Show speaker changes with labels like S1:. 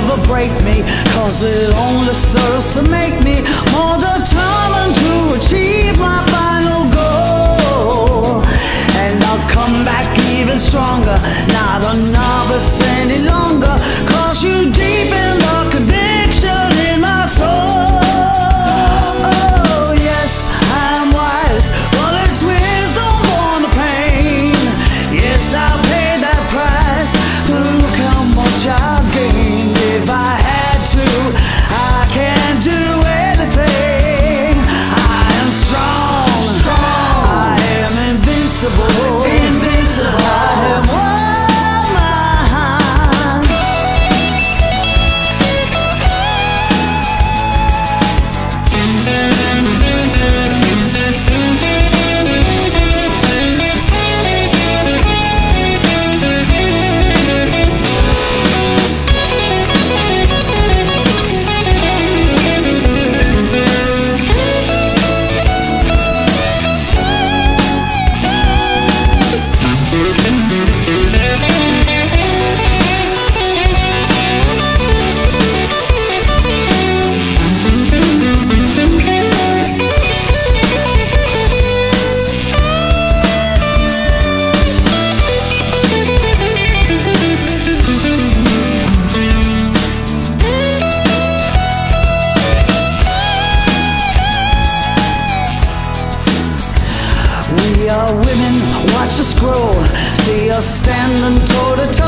S1: never break me Cause it only serves to make me More determined to achieve my final goal. impossible. see us standing toe to toe.